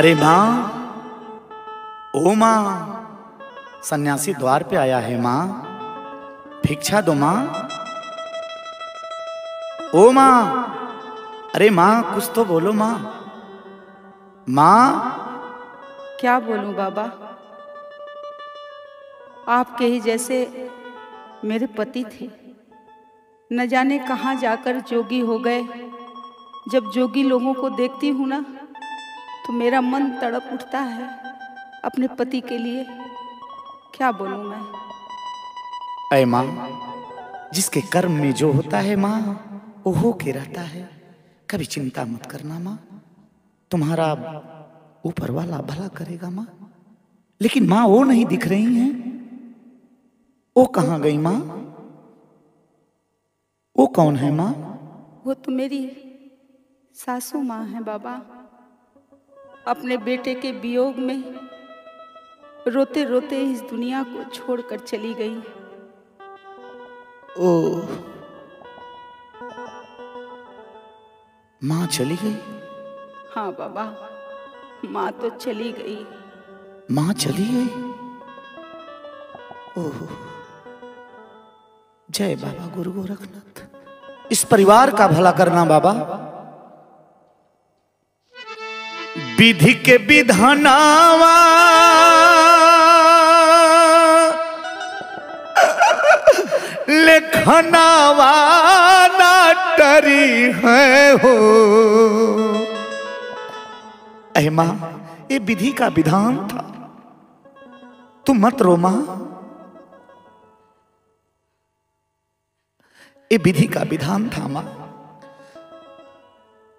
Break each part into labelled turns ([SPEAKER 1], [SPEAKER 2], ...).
[SPEAKER 1] अरे माँ, ओ माँ, सन्यासी द्वार पे आया है माँ, भिक्षा दो माँ। ओ माँ, अरे माँ, कुछ तो बोलो माँ। माँ,
[SPEAKER 2] क्या बोलूँ बाबा? आपके ही जैसे मेरे पति थे। न जाने कहाँ जाकर जोगी हो गए। जब जोगी लोगों को देखती हूँ ना तो मेरा मन तड़प उठता है अपने पति के लिए। क्या बोलूँ मैं?
[SPEAKER 1] अय माँ जिसके कर्म में जो होता है माँ वो हो के रहता है। कभी चिंता मत करना माँ तुम्हारा ऊपर वाला भला करेगा माँ। लेकिन माँ वो नहीं दिख रही हैं। वो कहाँ गई माँ? वो कौन है माँ?
[SPEAKER 2] वो तो मेरी सासू माँ है बाबा। अपने बेटे के वियोग में रोते रोते इस दुनिया को छोड़कर चली गई।
[SPEAKER 1] ओ माँ चली गई?
[SPEAKER 2] हाँ बाबा माँ तो चली गई।
[SPEAKER 1] माँ चली गई? ओह जय बाबा गुरु गोरखनाथ इस परिवार का भला करना बाबा। विधि के विधानावा। लेखनावा ना टरी है हो। अहे माँ, ये विधि का विधान था। तुम मत रो माँ। ये विधि का विधान था माँ।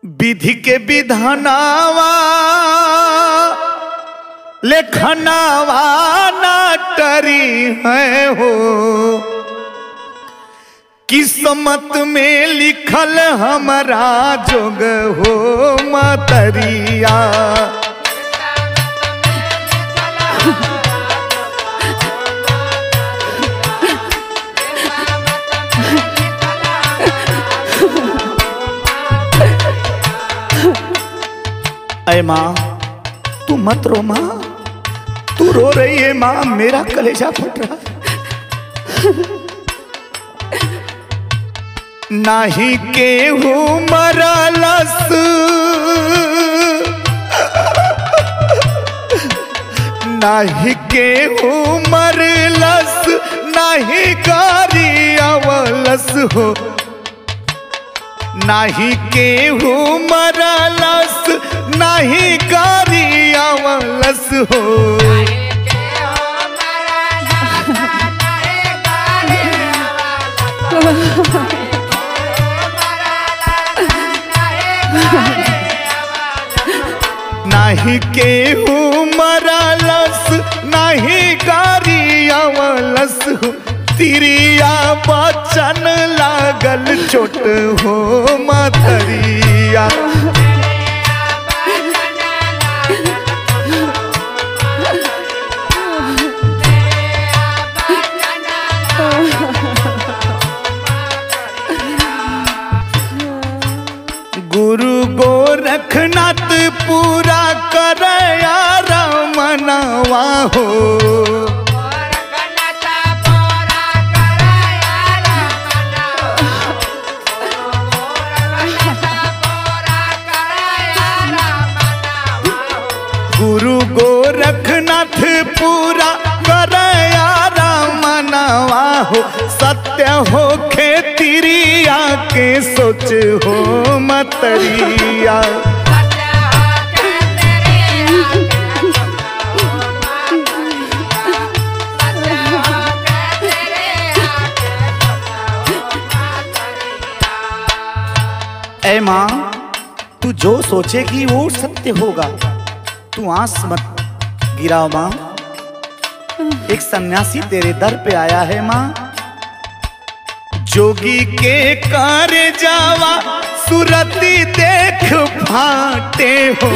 [SPEAKER 1] विधि के विधानावा, लेखनावा ना टरी है हो किस्मत में लिखल हमारा जोग हो, मतरिया। अय माँ, तू मत रो माँ, तू रो रही है माँ, मेरा कलेजा फट रहा। नाही केहू मरलस नाही केहू मरलस नाही गारी अवलस हो। नाही केहू मरलस नाही गारी अवलस हो। नाही केहू मरलस नाही गारी अवलस हो। तिरिया बचन लागल छोट हो मतरिया गुरु गोरखनाथ पूरा कर यार मनवा हो। गुरु गोरखनाथ पूरा कर मनवा हो सत्य हो खेतिरिया के सोच हो मतरिया। ऐ माँ, तू जो सोचेगी वो सत्य होगा। तू आंस मत गिराओ माँ। एक सन्यासी तेरे दर पे आया है माँ। जोगी के कर जावा, सुरती देख फाटे हो।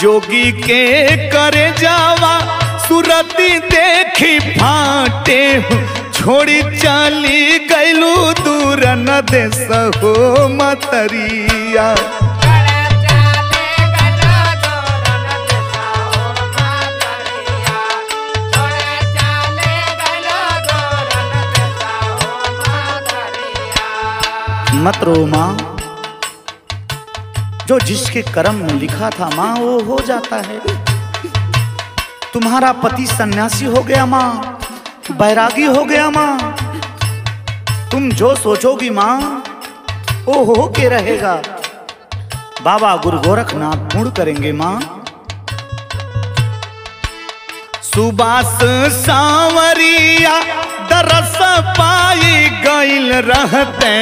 [SPEAKER 1] जोगी के कर जावा सुरती देखी फाटे छोड़ी चाली गैलू दूर न देश हो मतरिया। मत रो माँ। जो जिसके कर्म में लिखा था माँ, वो हो जाता है। तुम्हारा पति सन्यासी हो गया माँ, बैरागी हो गया माँ। तुम जो सोचोगी माँ, वो हो के रहेगा। बाबा गुरु गोरखनाथ मुड़ करेंगे माँ। सुबास सांवरिया दरस पाई गईल रहते।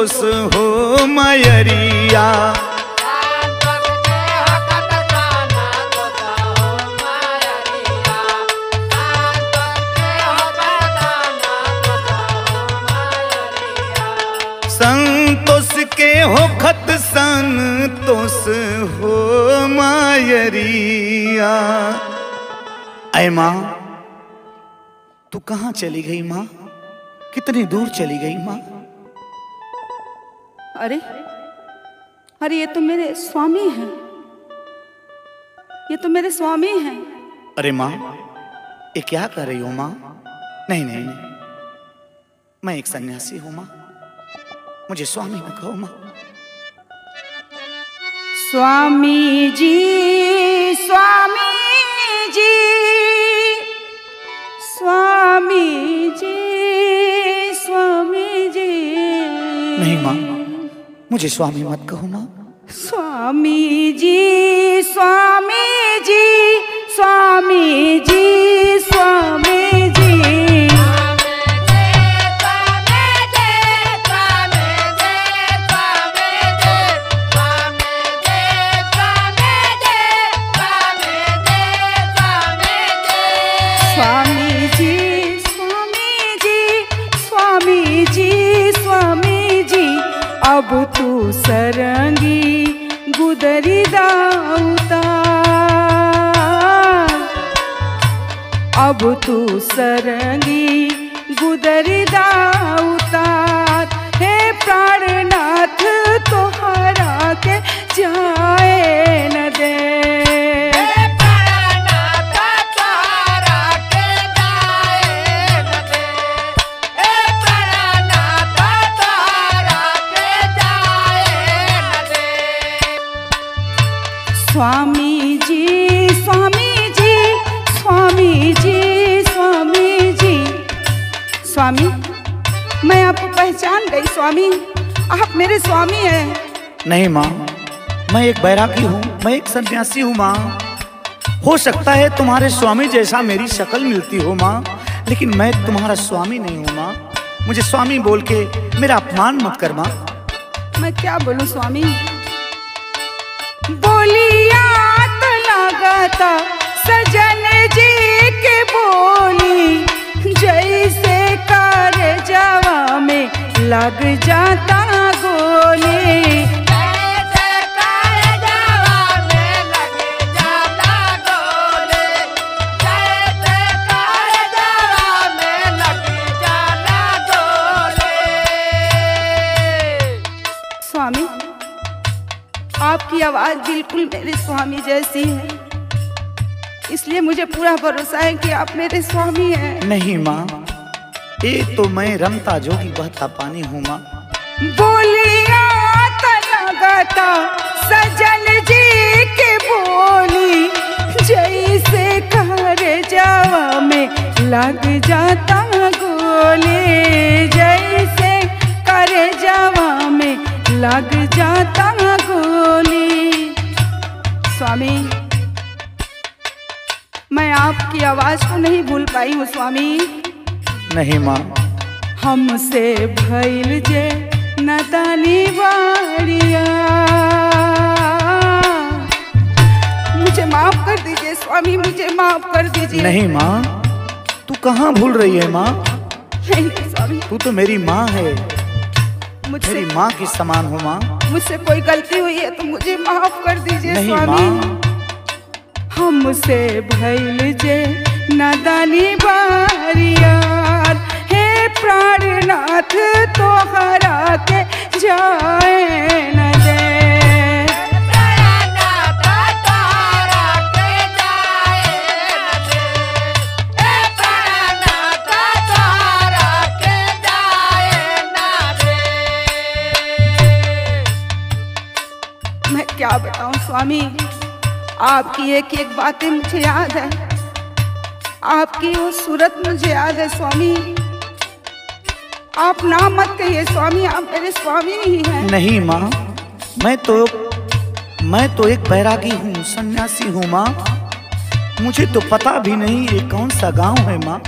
[SPEAKER 1] संतोष हो मयरिया। संतोष के हो खत संतोष हो मायरिया। अय माँ, तू कहाँ चली गई माँ? कितनी दूर चली गई माँ?
[SPEAKER 2] अरे अरे ये तो मेरे स्वामी हैं। ये तो मेरे स्वामी हैं।
[SPEAKER 1] अरे माँ ये क्या कर रही हो माँ? नहीं नहीं नहीं। मैं एक सन्यासी हूँ माँ। मुझे स्वामी न कहो माँ।
[SPEAKER 2] स्वामी जी स्वामी
[SPEAKER 1] मुझे स्वामी मत कहो
[SPEAKER 2] जी स्वामी जी स्वामी जी स्वामी जी स्वामी सरंगी गुदरी दाऊता। अब तू सरंगी स्वामी आप मेरे स्वामी हैं।
[SPEAKER 1] नहीं माँ मैं एक बैरागी हूँ मैं एक सन्यासी हूँ माँ। हो सकता है तुम्हारे स्वामी जैसा मेरी शक्ल मिलती हो माँ लेकिन मैं तुम्हारा स्वामी नहीं हूँ माँ। मुझे स्वामी बोल के मेरा अपमान मत कर माँ।
[SPEAKER 2] मैं क्या बोलूँ स्वामी? बोलिया तो लगाता सजन जी के बोली जैसे कार जावा में लग जाता गोली। आपकी आवाज़ बिल्कुल मेरे स्वामी जैसी है। इसलिए मुझे पूरा भरोसा है कि आप मेरे स्वामी हैं।
[SPEAKER 1] नहीं माँ एक तो मैं रमता जोगी, बहता पानी हूँ माँ।
[SPEAKER 2] बोलिया सजन जी के बोली, जैसे कर जावा में लग जाता गोली, जैसे कर जावा में लग जाता गोली। स्वामी, मैं आपकी आवाज़ को नहीं भूल पाई हूँ, स्वामी।
[SPEAKER 1] नहीं माँ।
[SPEAKER 2] हमसे भइल जे नदानी बारिया मुझे माफ़ कर दीजिए स्वामी मुझे माफ़ कर दीजिए।
[SPEAKER 1] नहीं माँ तू कहाँ भूल रही है माँ?
[SPEAKER 2] स्वामी।
[SPEAKER 1] तू तो मेरी माँ है। मेरी माँ की समान हो माँ।
[SPEAKER 2] मुझसे कोई गलती हुई है तो मुझे माफ़ कर दीजिए स्वामी। हमसे भैल जे नदानी बारियार हे प्राणनाथ तोहरा के जाए न दे। मैं क्या बताऊँ स्वामी? आपकी एक एक बातें मुझे याद है। आपकी वो सूरत मुझे याद है स्वामी। आप नाम मत कहिए स्वामी आप मेरे स्वामी ही हैं।
[SPEAKER 1] नहीं माँ मैं तो मैं तो एक बैरागी हूँ सन्यासी हूँ माँ। मुझे तो पता भी नहीं ये कौन सा गाँव है माँ।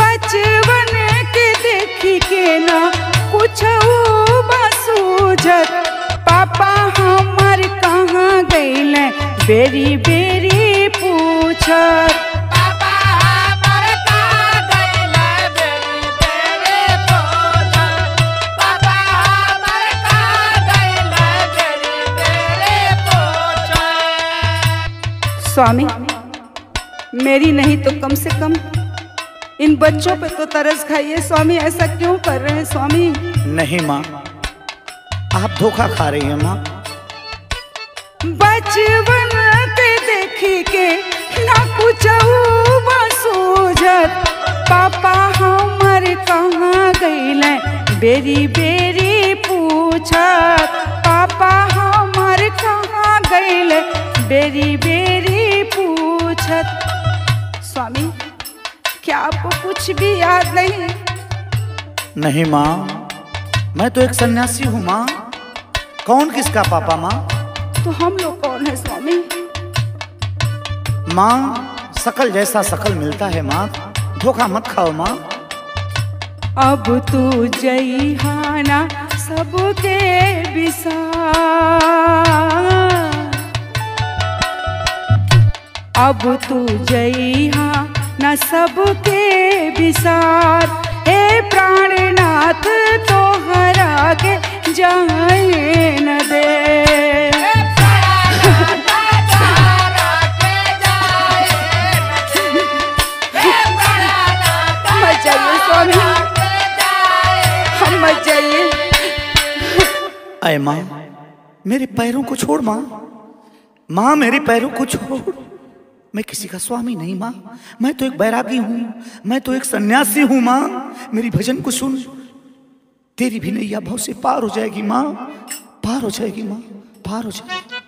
[SPEAKER 2] बचवन के देखी के ना कुछ सूझत पापा हमार कहाँ गईल बेरी बेरी पूछत। स्वामी मेरी नहीं तो कम से कम इन बच्चों पे तो तरस खाइए। स्वामी ऐसा क्यों कर रहे हैं स्वामी?
[SPEAKER 1] नहीं माँ आप धोखा खा रही हैं माँ।
[SPEAKER 2] बचवन के देखी के ना कुछ सूझत पापा हमर कहाँ गईल बेरी बेरी पूछत। पापा हमर कहाँ गईल बेरी बेरी पूछत। स्वामी क्या आपको कुछ भी याद नहीं?
[SPEAKER 1] नहीं माँ मैं तो एक सन्यासी हूँ माँ। कौन किसका पापा माँ?
[SPEAKER 2] तो हम लोग कौन है स्वामी?
[SPEAKER 1] माँ सकल जैसा सकल मिलता है माँ। धोखा मत खाओ माँ।
[SPEAKER 2] अब तू जइहाना सबके विसार अब तू जइहा न सबके विसार। हे प्राणनाथ तोहरा के जाए न दे। मत जाइए स्वामी हम मत जाइए
[SPEAKER 1] अय माँ मेरे पैरों को छोड़ माँ। माँ मेरे पैरों को छोड़। मैं किसी का स्वामी नहीं, माँ। मैं तो एक बैरागी हूँ। मैं तो एक सन्यासी हूँ, माँ। मेरी भजन को सुन। तेरी भी नैया भाव से पार हो जाएगी, माँ। पार हो जाएगी, माँ। पार हो जाएगी।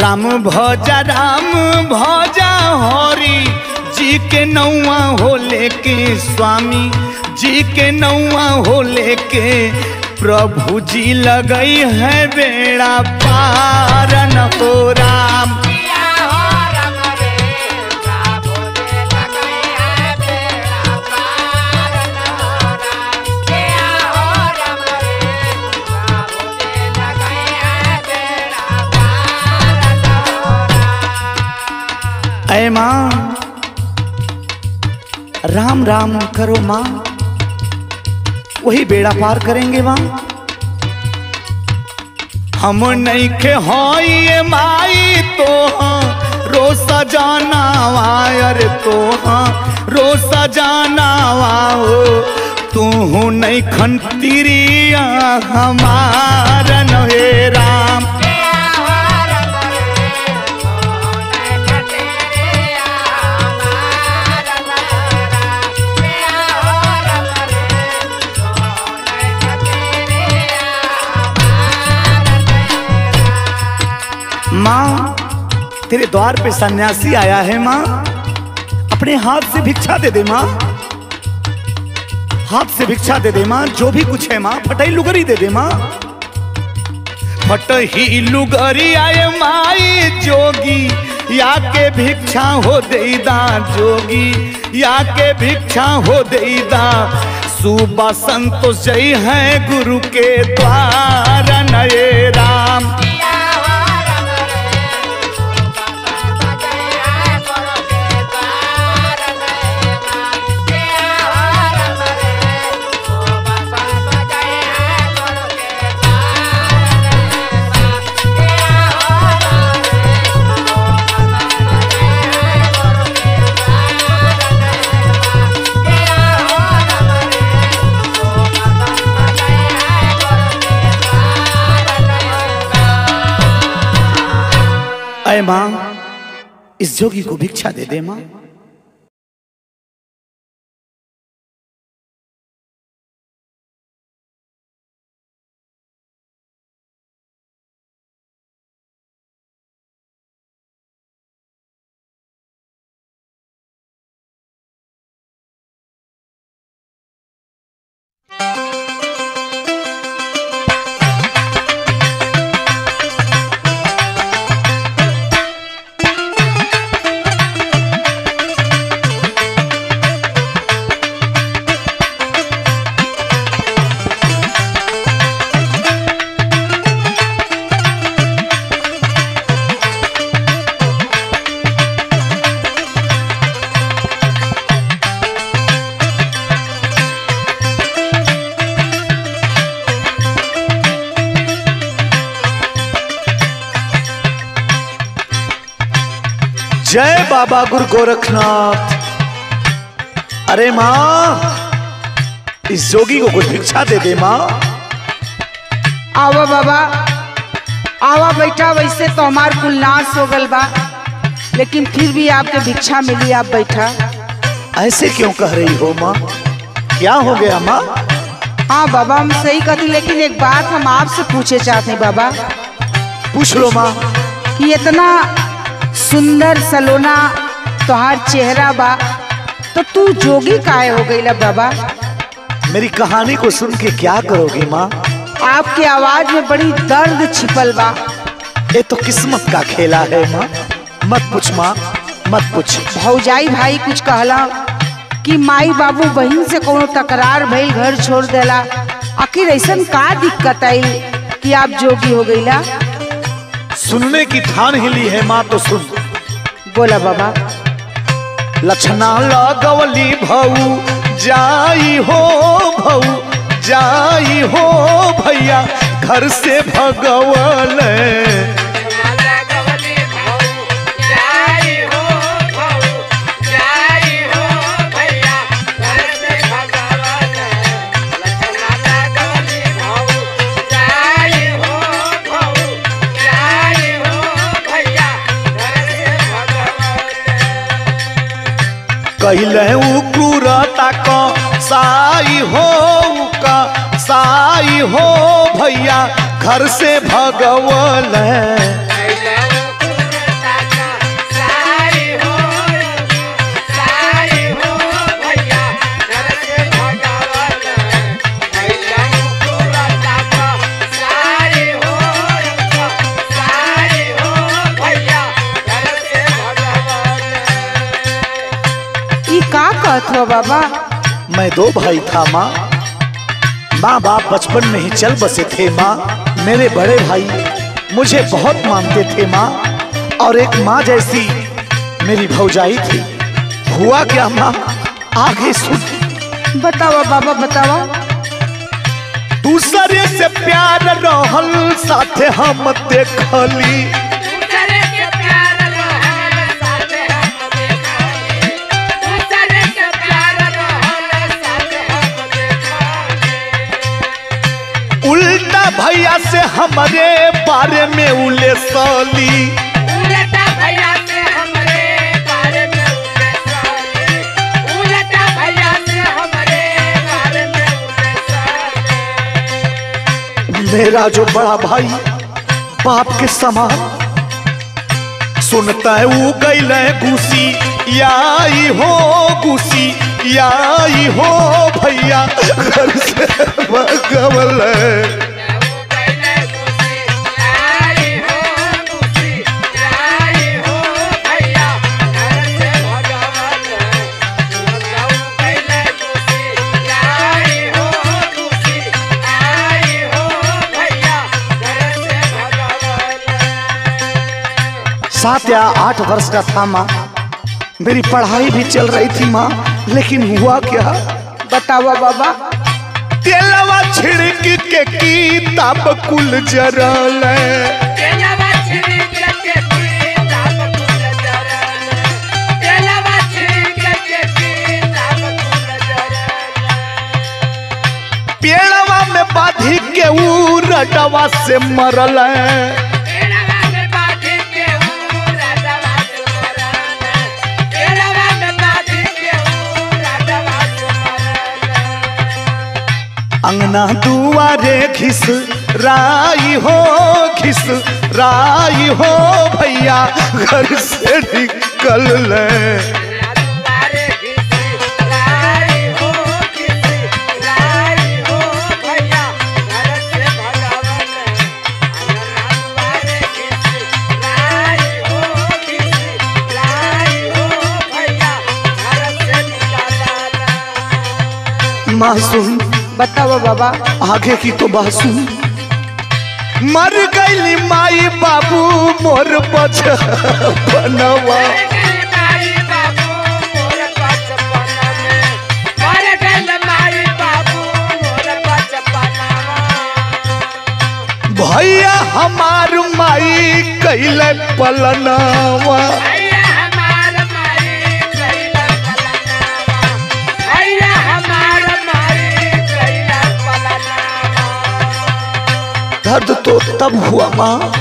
[SPEAKER 1] राम भजा राम भजा, हरी। जी के नौआ हो लेके स्वामी, जी के नौआ हो लेके प्रभु जी लगई है बेड़ा पार न हो राम। अय माँ। राम राम करो माँ। वही बेड़ा पार करेंगे माँ। हम नहीं के ये माई तो हाँ। रो सजाना वायर तो हाँ। रो सजाना हो तू नहीं खंतिरिया। हमारन हे राम। माँ, तेरे द्वार पे सन्यासी आया है माँ। अपने हाथ से भिक्षा दे दे माँ। हाथ से भिक्षा दे दे माँ, जो भी कुछ है माँ, फटाई लुगरी दे दे माँ। फटही लुगरी आए माई जोगी या के भिक्षा हो देदा जोगी या के भिक्षा हो देदा सुबह संतोष जय है गुरु के द्वार नये। माँ इस जोगी को भिक्षा दे दे माँ। गुरु गोरखनाथ अरे माँ इस जोगी को कुछ भिक्षा दे दे माँ।
[SPEAKER 2] आवा बाबा आवा बैठा वैसे तो हमार कुल नाश हो गल बा लेकिन फिर भी आपके भिक्षा मिली आप बैठा।
[SPEAKER 1] ऐसे क्यों कह रही हो माँ? क्या हो गया माँ?
[SPEAKER 2] हाँ बाबा हम सही कहती लेकिन एक बात हम आपसे पूछे चाहते हैं बाबा।
[SPEAKER 1] पूछ लो माँ।
[SPEAKER 2] कि इतना सुंदर सलोना तोहार चेहरा बा तो तू जोगी काहे हो गई ला बाबा?
[SPEAKER 1] मेरी कहानी को सुन के क्या करोगी माँ?
[SPEAKER 2] आपकी आवाज़ में बड़ी दर्द छिपल बा।
[SPEAKER 1] ये तो किस्मत का खेला है माँ। मत पूछ माँ मत पूछ।
[SPEAKER 2] भौजाई भाई कुछ कहला कि माई बाबू बहन से कोनो तकरार भइल घर छोड़ देला। आखिर ऐसन का दिक्कत आई कि आप जोगी हो गईला
[SPEAKER 1] सुनने की ठान हिली है माँ तो सुन।
[SPEAKER 2] बोला बाबा।
[SPEAKER 1] लक्षणा लगवली भऊ जाई हो भऊ जाई हो भैया घर से भगवल कहले उकुरता क साई हो का साई हो भैया घर से भगवल
[SPEAKER 2] ई हो बाबा।
[SPEAKER 1] मैं दो भाई था माँ। माँ बाप बचपन में ही चल बसे थे माँ। मेरे बड़े भाई मुझे बहुत मानते थे माँ। और एक माँ जैसी मेरी भौजाई थी। हुआ क्या माँ? आगे सुन।
[SPEAKER 2] बतावा बाबा बतावा
[SPEAKER 1] दूसरे से प्यार रहल साथे हम देखली। भैया से हमारे बारे में उले सली। मेरा जो बड़ा भाई बाप के समान सुनता है वो गैले गुसी याई हो गुसी याई हो भैया। घर से भगवल सात या आठ वर्ष का था माँ। मेरी पढ़ाई भी चल रही थी माँ लेकिन हुआ क्या?
[SPEAKER 2] बतावा बाबा।
[SPEAKER 1] तेलवा छिड़क के किताब कुल जरल पेड़वा में बाधी के ऊ रडवा से मरल अंगना दुआरे घिस राई हो घिस राई हो भैया घर से निकल ले। मासूम
[SPEAKER 2] बतावा बाबा।
[SPEAKER 1] आगे की तो बात सुन। मर गई माई बाबू मोर बनवा। भैया हमार माई कैले पलनावा। दर्द तो तब हुआ माँ,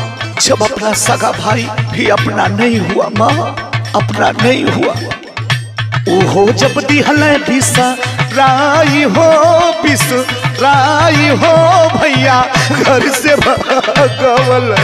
[SPEAKER 1] जब अपना सगा भाई भी अपना नहीं हुआ माँ, अपना नहीं हुआ। ओहो, जब दिहल पिसा राई हो बिस राई हो भैया, घर से भगवल।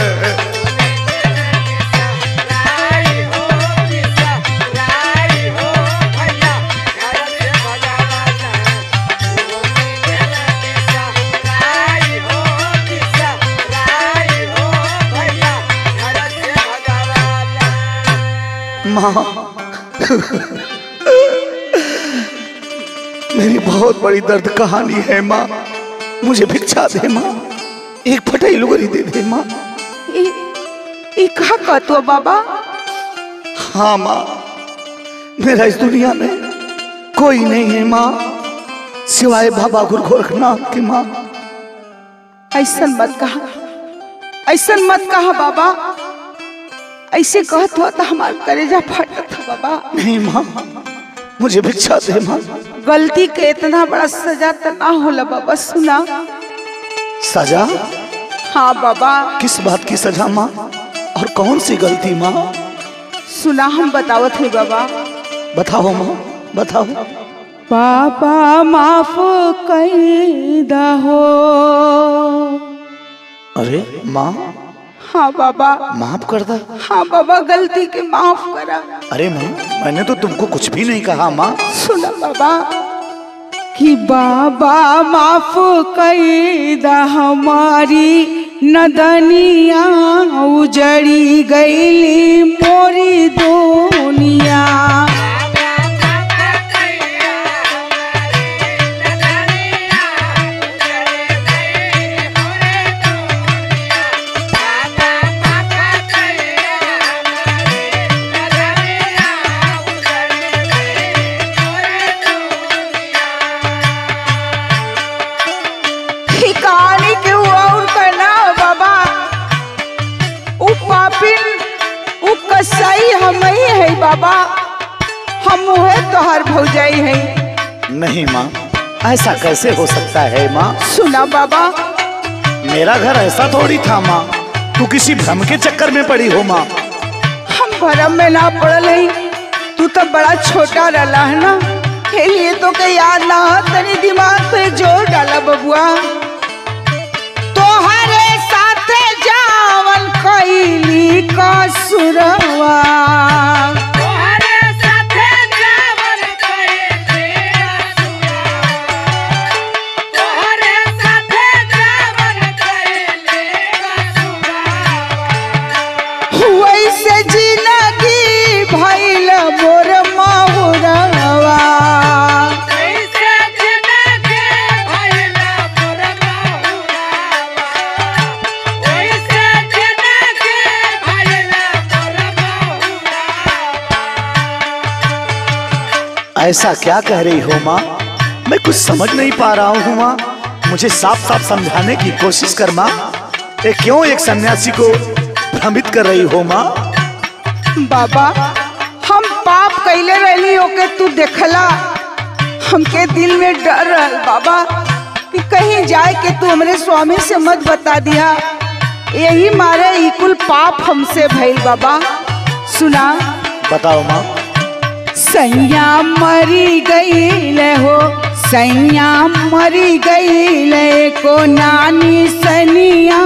[SPEAKER 1] माँ। मेरी बहुत बड़ी दर्द कहानी है माँ। मुझे भिक्षा दे माँ। एक फटाई लुगरी दे दे माँ।
[SPEAKER 2] ई का कहतो बाबा?
[SPEAKER 1] हाँ माँ। मेरा इस दुनिया में कोई नहीं है माँ। सिवाय बाबा गुरु गोरखनाथ की माँ।
[SPEAKER 2] ऐसन मत कहा। ऐसा मत कहा बाबा। ऐसे कहत हुआ तो हमार कलेजा फटत बाबा।
[SPEAKER 1] नहीं माँ मुझे भिक्षा दे माँ
[SPEAKER 2] गलती के इतना बड़ा सजा तो ना होला बाबा सुना।
[SPEAKER 1] सजा?
[SPEAKER 2] हाँ बाबा।
[SPEAKER 1] किस बात की सजा माँ? और कौन सी गलती माँ?
[SPEAKER 2] सुना हम बतावत है बाबा।
[SPEAKER 1] बताओ माँ बताओ।
[SPEAKER 2] बाबा माफ़ कर हो
[SPEAKER 1] अरे माँ
[SPEAKER 2] हाँ बाबा।
[SPEAKER 1] माफ़ कर दा।
[SPEAKER 2] हाँ बाबा गलती के माफ़ करा।
[SPEAKER 1] अरे माँ मैंने तो तुमको कुछ भी नहीं कहा माँ।
[SPEAKER 2] सुना बाबा कि बाबा माफ़ कर हमारी नदनिया उजड़ी गईली मोरी दुनिया। कसाई हम ही है बाबा। हम है तोहर भौजाई है।
[SPEAKER 1] नहीं माँ ऐसा कैसे हो सकता है माँ?
[SPEAKER 2] सुना बाबा।
[SPEAKER 1] मेरा घर ऐसा थोड़ी था माँ। तू किसी भ्रम के चक्कर में पड़ी हो माँ।
[SPEAKER 2] हम भरम में ना पड़ल। है तू तो बड़ा छोटा रला है ना। लिए तो के याद ना तनी दिमाग पे ज़ोर डाला बबुआ। कैली का
[SPEAKER 1] ऐसा क्या कह रही हो माँ? मैं कुछ समझ नहीं पा रहा हूँ माँ। मुझे साफ़ साफ़ समझाने की कोशिश कर माँ। ये क्यों एक सन्यासी को भ्रमित कर रही हो माँ?
[SPEAKER 2] बाबा हम पाप कैले रहली ओके तू देखला। हमके दिल में डर रहल बाबा कि कहीं जाए के तू हमरे स्वामी से मत बता दिया। यही मारे ई कुल पाप हमसे भइल बाबा। सुना।
[SPEAKER 1] बताओ माँ।
[SPEAKER 2] सैया मरी गई ले हो, सैया मरी गई ले को नानी सनिया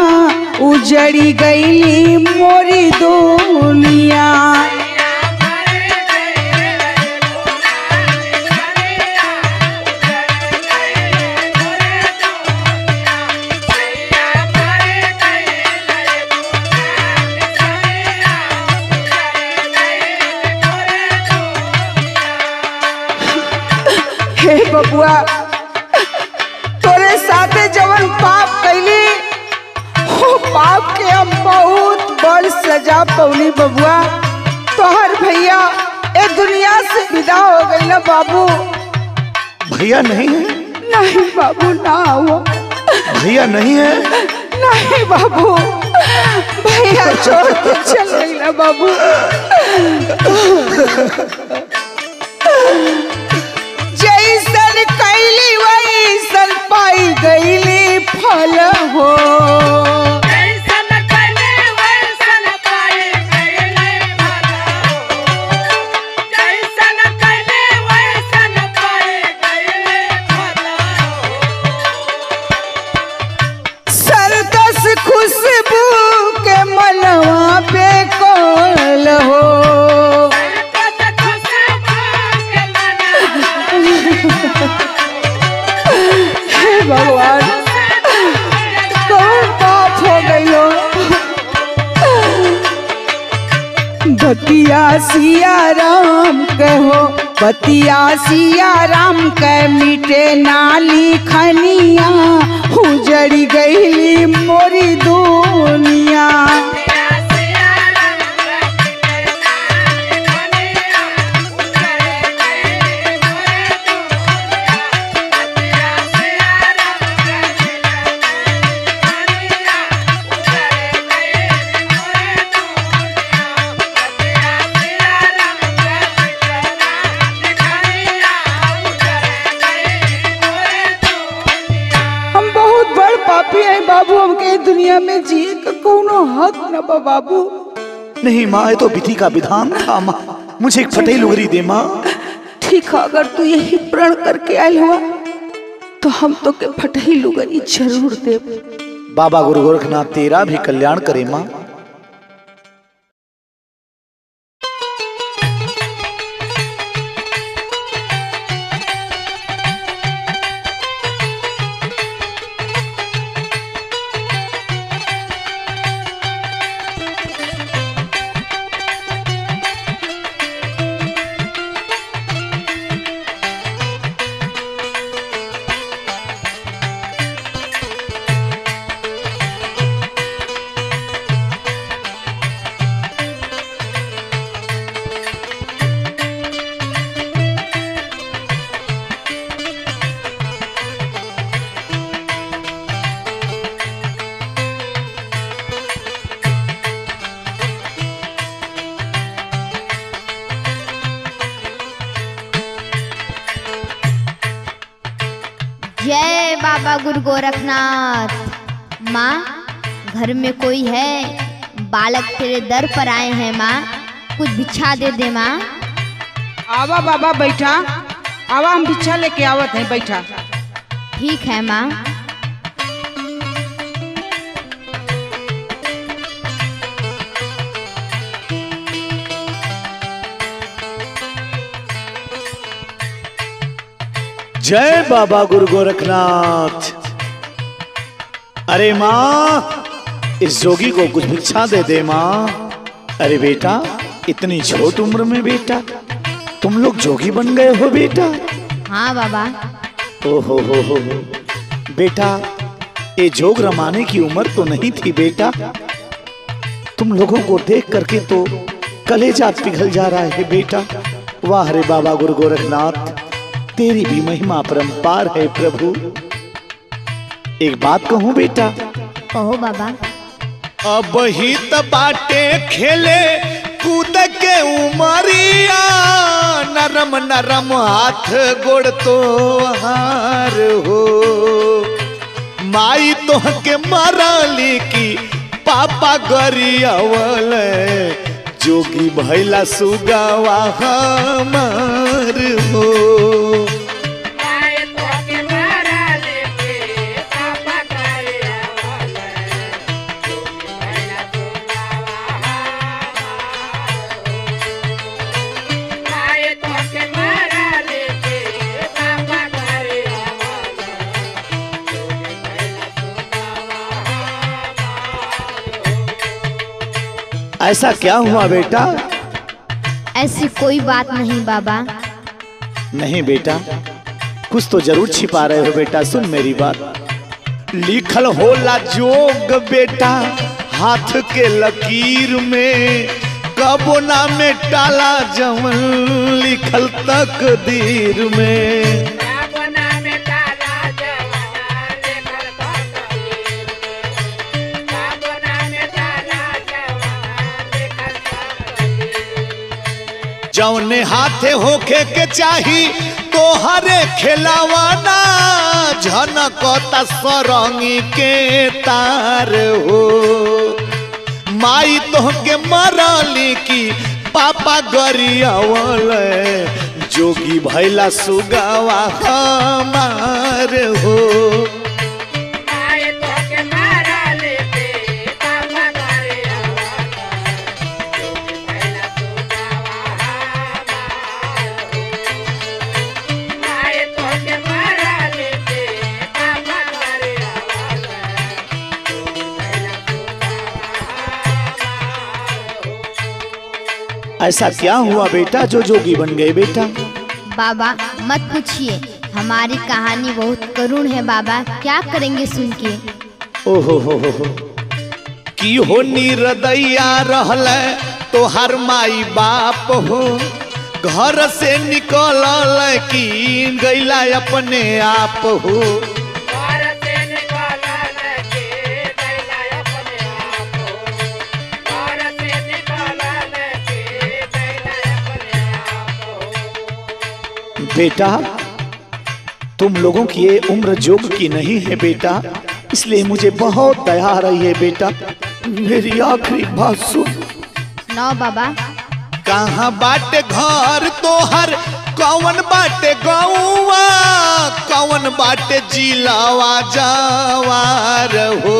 [SPEAKER 2] उजड़ी गईली मोरी दुनिया। बबुआ तोरे साथे जवन पाप कैली हो पाप के हम बहुत बड़ सजा पौली बबुआ। तोहर भैया ए दुनिया से विदा हो गई ना बाबू।
[SPEAKER 1] भैया नहीं है?
[SPEAKER 2] नहीं बाबू ना हो।
[SPEAKER 1] भैया नहीं है?
[SPEAKER 2] नहीं बाबू भैया छोड़ के चल गई ना बाबू। कैली पाई गईली फल हो। सिया राम कहो बतिया सिया राम के मिटे नाली खनिया उजड़ी गई मोरी दुनिया बाबू।
[SPEAKER 1] नहीं माँ ये तो विधि का विधान था माँ। मुझे एक फटेल लुगरी दे माँ।
[SPEAKER 2] ठीक है अगर तू यही प्रण करके आए हुआ तो हम तो के फटही लुगरी ज़रूर दे
[SPEAKER 1] बाबा गुरु गोरखनाथ तेरा भी कल्याण करे माँ।
[SPEAKER 3] ठाकुर गोरखनाथ। माँ घर में कोई है? बालक तेरे दर पर आए हैं माँ। कुछ बिछा दे दे माँ।
[SPEAKER 2] आवा बाबा बैठा। आवा हम बिछा लेके आवत हैं बैठा।
[SPEAKER 3] ठीक है माँ।
[SPEAKER 1] जय बाबा गुरु गोरखनाथ। अरे माँ इस जोगी को कुछ भिक्षा दे दे माँ। अरे बेटा इतनी छोट उम्र में बेटा तुम लोग जोगी बन गए हो बेटा।
[SPEAKER 3] हाँ बाबा।
[SPEAKER 1] ओ हो हो हो हो। बेटा ये जोग रमाने की उम्र तो नहीं थी बेटा। तुम लोगों को देख करके तो कलेजा पिघल जा रहा है बेटा। वाह रे बाबा गुरु गोरखनाथ तेरी भी महिमा परम्पार है प्रभु। एक बात कहूँ बेटा?
[SPEAKER 3] कहो बाबा।
[SPEAKER 1] अब ही त बाटे खेले कूद के उमरिया। नरम नरम हाथ गोड़ तो हार हो। माई तो के मारली की पापा गरियावल। जोगी भैला सुगावा हमार हो। ऐसा क्या हुआ बेटा?
[SPEAKER 3] ऐसी कोई बात नहीं बाबा।
[SPEAKER 1] नहीं बेटा कुछ तो ज़रूर छिपा रहे हो बेटा सुन मेरी बात। लिखल होला जोग बेटा हाथ के लकीर में कबो ना में टाला जवन लिखल तकदीर में। जौने हाथे होखे के चाही तोहरे खिलावाना। झनकता सरंगी के तार हो। माई तोहके मरली की पापा गरियावल, जोगी भैला सुगावा हमार हो। ऐसा क्या हुआ बेटा? जो जोगी बन गए बेटा।
[SPEAKER 3] बाबा मत पूछिए। हमारी कहानी बहुत करुण है बाबा। क्या करेंगे सुन के?
[SPEAKER 1] ओहो हो हो हो। की हो निरदैया रहल तो हर माई बाप हो। घर से निकल की गैला अपने आप हो। बेटा तुम लोगों की ये उम्र जोग की नहीं है बेटा इसलिए मुझे बहुत दया आ रही है बेटा। मेरी आखिरी बात सुन।
[SPEAKER 3] नौ बाबा।
[SPEAKER 1] कहाँ बाटे घर तोहर कौन बाटे गौवा कौन बाटे जिलावा जावार हो।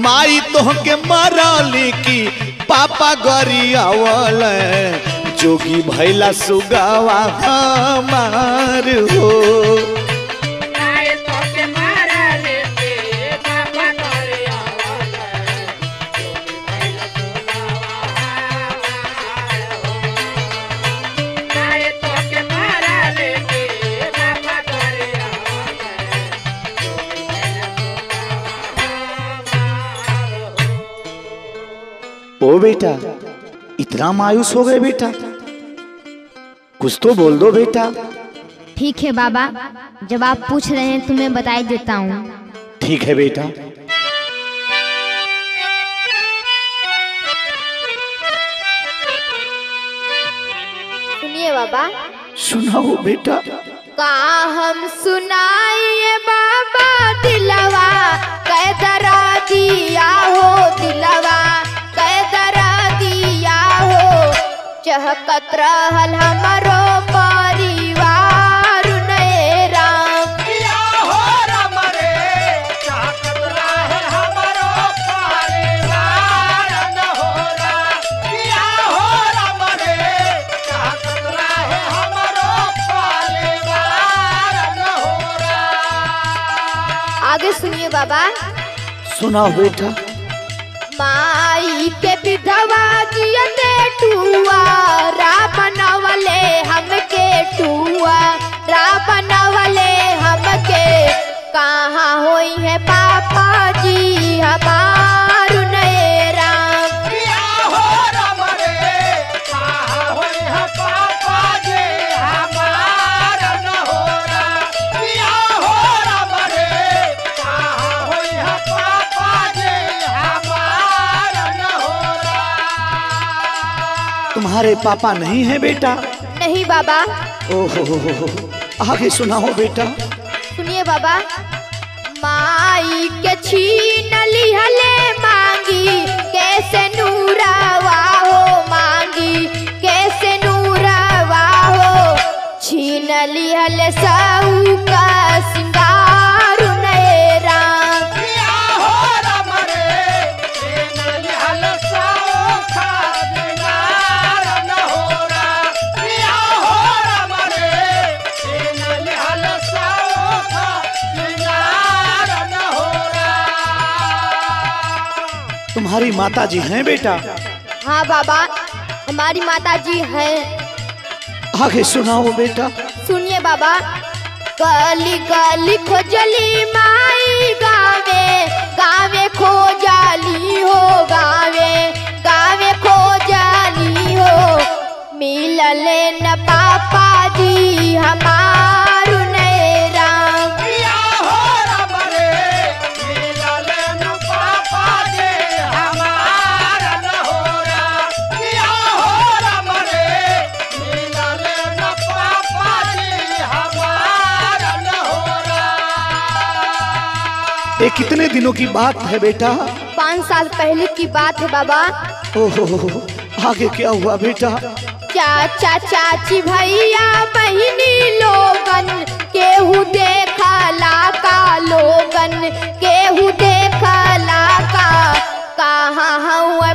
[SPEAKER 1] माई तोहके मरली की पापा गरी गरियावल जोगी भैला सुगावा हमार हो। ओ बेटा इतना मायूस हो गए बेटा। कुछ तो बोल दो बेटा।
[SPEAKER 3] ठीक है बाबा जब आप पूछ रहे हैं तो मैं बताई देता हूँ।
[SPEAKER 1] ठीक है बेटा।
[SPEAKER 3] सुनिए बाबा।
[SPEAKER 1] सुनाओ बेटा।
[SPEAKER 3] का हम सुनाइए बाबा दिलवा कैदरा दिया हो दिलवा। चहकत रहल हमारो परिवार नए राम। हो राम रे हमारो परिवार न हो राम हो
[SPEAKER 1] राम रे
[SPEAKER 3] हमारो परिवार न हो राम आगे सुनिए बाबा। सुना बेटा। टुआ रा बनवले हमके टुआ रा बनवले हमके कहाँ होई है पापा जी हमार
[SPEAKER 1] तुम्हारे पापा नहीं है बेटा।
[SPEAKER 3] नहीं बाबा।
[SPEAKER 1] ओहो। आगे सुनाओ बेटा।
[SPEAKER 3] सुनिए बाबा। माई के छीन लिहले मांगी कैसे नूरावा हो मांगी कैसे नूरावा हो। छीन लिहले साऊ
[SPEAKER 1] तुम्हारी माता जी हैं बेटा?
[SPEAKER 3] हाँ बाबा हमारी माता जी हैं।
[SPEAKER 1] आगे सुनाओ बेटा।
[SPEAKER 3] सुनिए बाबा। गली गली खोजली माई गावे गावे खोजाली हो गावे गावे खोजाली हो। मिलले न पापा जी हमार।
[SPEAKER 1] दिनों की बात है बेटा
[SPEAKER 3] पाँच साल पहले की बात है बाबा
[SPEAKER 1] ओहो हो हो। आगे क्या हुआ बेटा
[SPEAKER 3] चाचा चाची भैया बहनी लोगन केहू ला का लोगन केहू देखला का कहाँ हुआ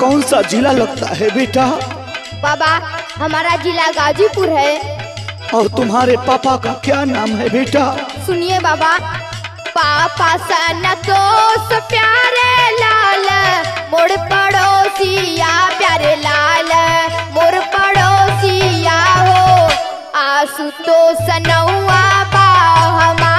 [SPEAKER 1] कौन सा जिला लगता है बेटा?
[SPEAKER 3] बाबा हमारा जिला गाजीपुर है।
[SPEAKER 1] और तुम्हारे पापा का क्या नाम है बेटा?
[SPEAKER 3] सुनिए बाबा पापा सन दोस्त प्यारे लाल मोड़ पड़ोसिया प्यारे लाल मोड़ पड़ोसिया हो। आशुतोष नौआ बा हमार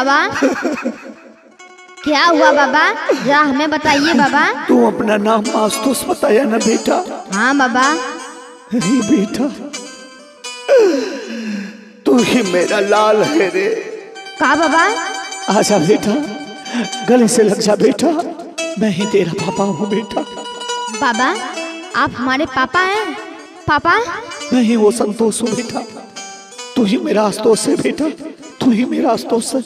[SPEAKER 3] बाबा? क्या हुआ बाबा? जरा हमें बताइए बाबा।
[SPEAKER 1] तू अपना नाम आस्तुस बताया ना बेटा?
[SPEAKER 3] हाँ बाबा।
[SPEAKER 1] अरे बेटा तू ही मेरा लाल है रे।
[SPEAKER 3] का बाबा?
[SPEAKER 1] आजा बेटा गले से लग जा बेटा। मैं ही तेरा पापा हूँ बेटा।
[SPEAKER 3] बाबा आप हमारे पापा हैं? पापा?
[SPEAKER 1] मैं ही वो संतोष हूँ बेटा। तू ही मेरा आस्तोष है बेटा। तू ही मेरा दोस्त है।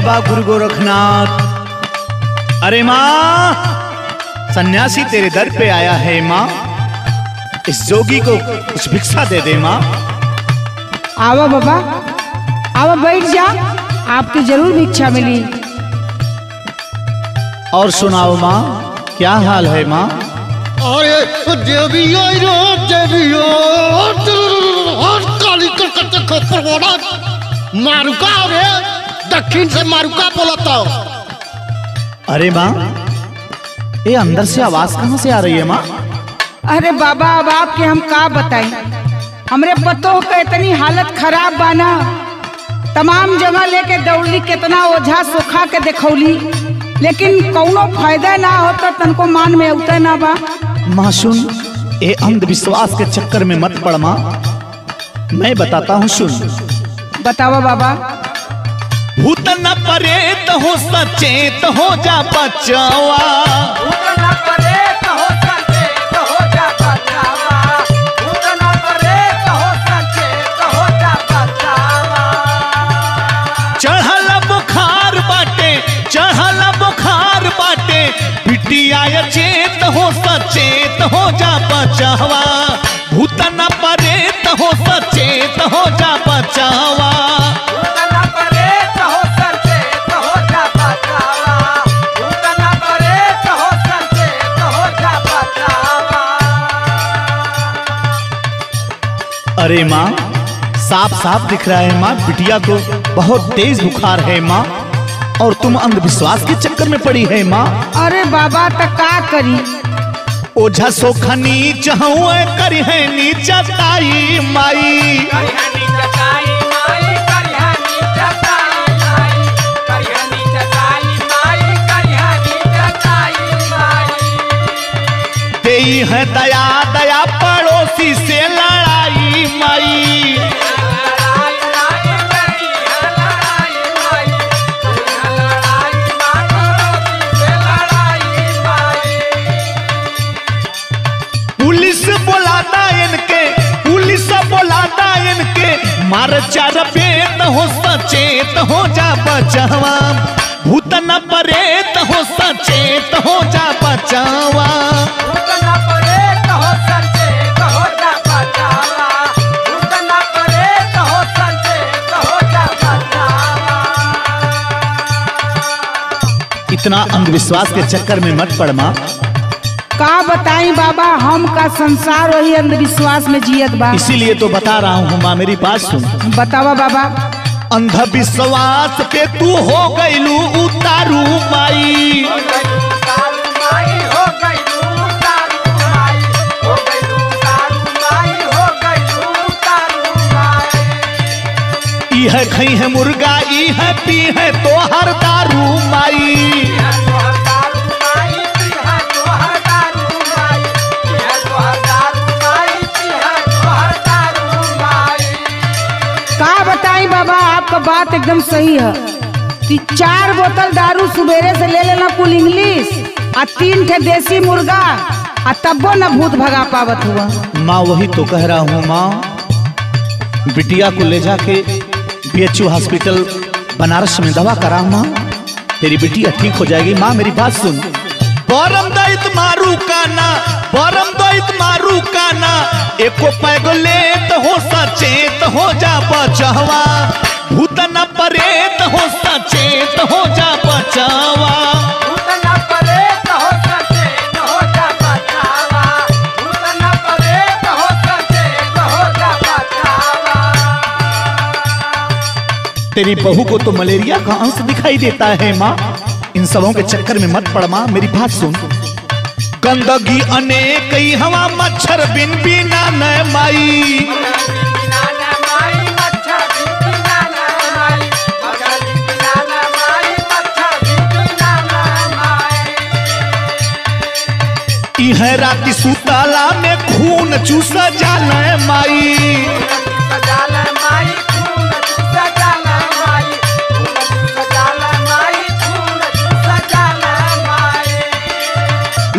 [SPEAKER 4] बाबा गुरु गोरखनाथ। अरे माँ सन्यासी तेरे दर पे आया है माँ। इस जोगी को कुछ भिक्षा दे दे माँ।
[SPEAKER 5] आवा बाबा आवा बैठ जा आपकी ज़रूर भिक्षा मिली।
[SPEAKER 4] और सुनाओ माँ क्या हाल है माँ?
[SPEAKER 5] अरे देवी आई रे देवी काली कलकत्ते खपर बोला मारुका रे। दक्षिण से मारुका बोलता
[SPEAKER 4] अरे माँ ये अंदर से आवाज़ कहाँ से आ रही है माँ?
[SPEAKER 2] अरे बाबा अब आपके हम का बताई हमरे पतों का इतनी हालत खराब बाना तमाम जगह लेके दौड़ली कितना ओझा सुखा के देखौली। लेकिन कौनो फ़ायदा ना होता तनको मान में उतर ना बा।
[SPEAKER 4] माँ सुन ये अंधविश्वास के चक्कर में मत पड़ माँ। मैं बताता हूँ सुन।
[SPEAKER 2] बतावा बाबा।
[SPEAKER 4] भूत न परेत हो सचेत हो जा बचावा। चढ़ल बुखार बाटे चढ़ल बुखार बाटे। चेत हो सचेत हो जा बचावा। भूत न परेत हो सचेत हो जा बचावा। अरे माँ साफ़ साफ़ दिख रहा है माँ बिटिया को बहुत तेज बुखार है माँ और तुम अंधविश्वास के चक्कर में पड़ी है माँ।
[SPEAKER 2] अरे बाबा त का करी?
[SPEAKER 4] ओझा सोखा नीच हुआ करी है नीचा ताई माई। है दया दया पड़ोसी से लड़ाई माई। पुलिस बोलाता इनके, पुलिस बोलाता इनके। मार चार पेट हो, सचेत हो जा बचावा। अंधविश्वास के चक्कर में मत पड़ माँ।
[SPEAKER 2] का बताई बाबा हम का संसार वही अंधविश्वास में जियत बा
[SPEAKER 4] इसीलिए तो बता रहा हूँ माँ मेरी बात सुन।
[SPEAKER 2] बतावा बाबा।
[SPEAKER 4] अंधविश्वास पे तू हो गईलू उतारू माई। है खई है मुर्गा ई है पी है तो हर दारू माई।
[SPEAKER 2] बात एकदम सही है। कि चार बोतल दारू सुबेरे से ले लेना कुल इंग्लिश आ तीन ठे देसी मुर्गा आ तब्बो न भूत भगा पावत हुआ।
[SPEAKER 4] माँ वही तो कह रहा हूँ माँ बिटिया को ले जाके बीएचयू हॉस्पिटल बनारस में दवा करा माँ। तेरी बिटिया ठीक हो जाएगी। माँ मेरी बात सुन। परम दैत मारू काना परम दैत मारू काना एको पैगो लेत हो सचेत हो जा बचहवा परेत हो सचेत हो जा बचावा। तेरी बहू को तो मलेरिया का अंश दिखाई देता है माँ। इन सबों के चक्कर में मत पड़ माँ मेरी बात सुन। गंदगी अनेक हवा मच्छर बिन बिना न माई। इह राति सुतला में खून चूस जाना माई।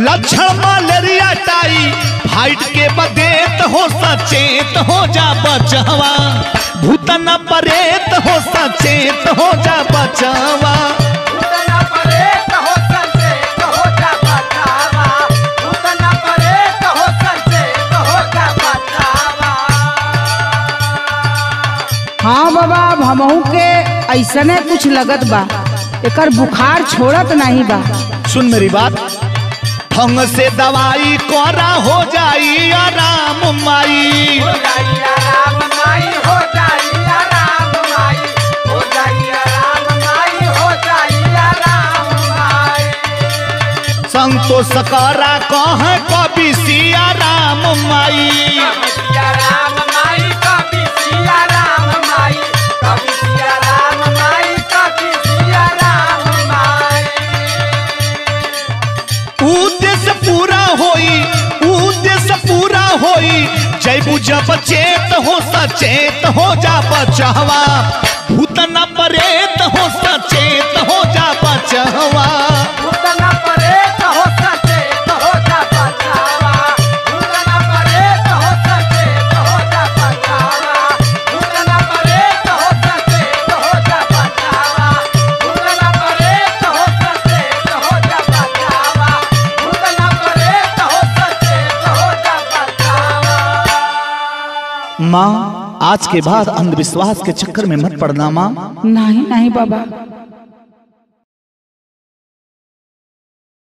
[SPEAKER 4] लक्षण मलेरिया टाई, फाइट के बदेत हो सचेत हो जा बचवा। भूत न परेत हो सचेत हो जा बचवा।
[SPEAKER 2] ऐसने कुछ लगत बा। एकर बुखार छोड़त नहीं बा।
[SPEAKER 4] सुन मेरी बात। ढंग से दवाई कोरा हो जाई आराम माई।
[SPEAKER 6] हो जाइया राम माई हो जाइया राम माई। हो जाइया राम माई हो जाइया राम माई।
[SPEAKER 4] संतोष करा कह कवि सिया राम माई। जय जब चेत हो सचेत हो जा बचहवा। भूतना परेत हो सचेत हो जा बचहवा। माँ आज के बाद अंधविश्वास के चक्कर में मत पड़ना माँ।
[SPEAKER 2] नहीं नहीं बाबा।